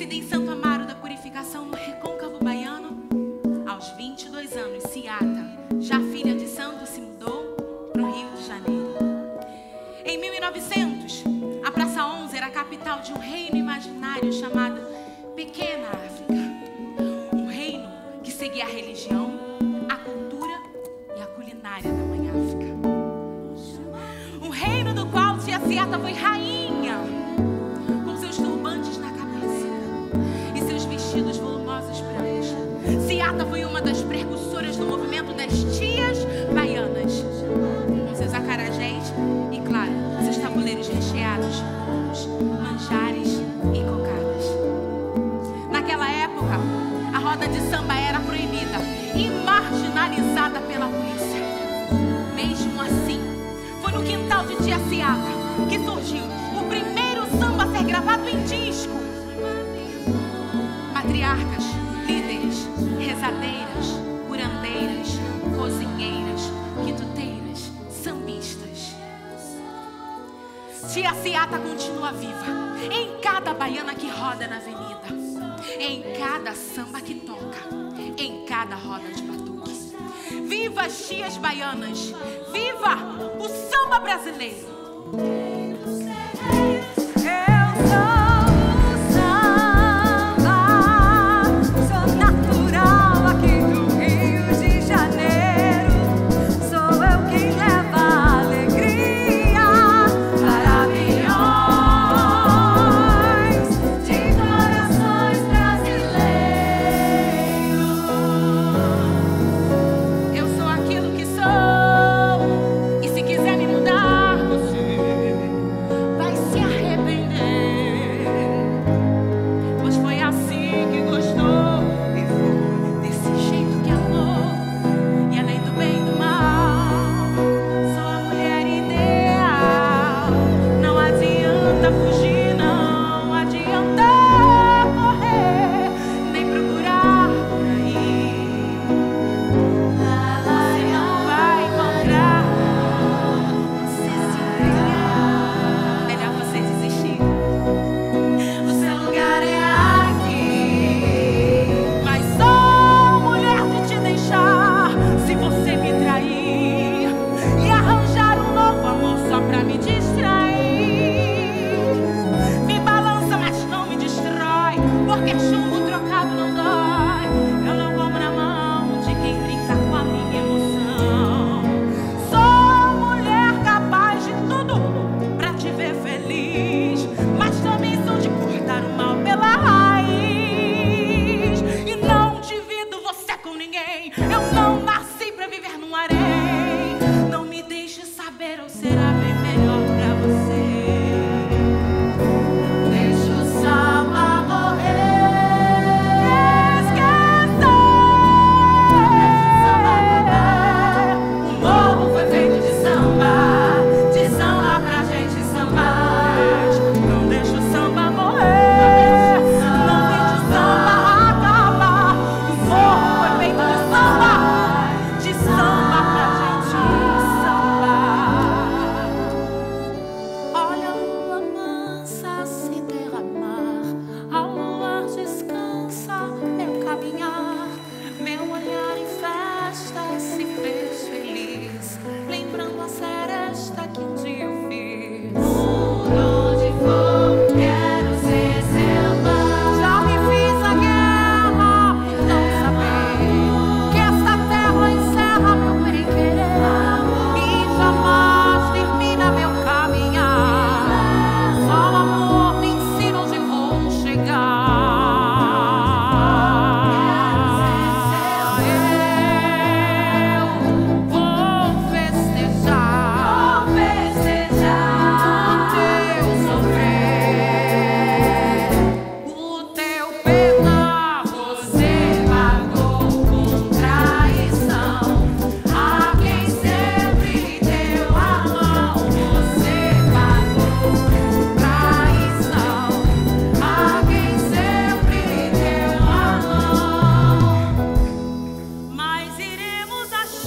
nascida em Santo Amaro da Purificação, no recôncavo baiano, aos 22 anos, Ciata, já filha de santo, se mudou para o Rio de Janeiro. Em 1900, a Praça 11 era a capital de um reino imaginário chamado Pequena África. Um reino que seguia a religião, a cultura e a culinária da Mãe África. Um reino do qual Tia Ciata foi rainha uma das precursoras do movimento das tias baianas, com seus acarajés e, claro, seus tabuleiros recheados bolos, manjares e cocadas. Naquela época, a roda de samba era proibida e marginalizada pela polícia. Mesmo assim, foi no quintal de Tia Ciata que surgiu o primeiro samba a ser gravado em disco. Tia Ciata continua viva em cada baiana que roda na avenida, em cada samba que toca, em cada roda de batuque. Viva as tias baianas! Viva o samba brasileiro!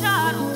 chorar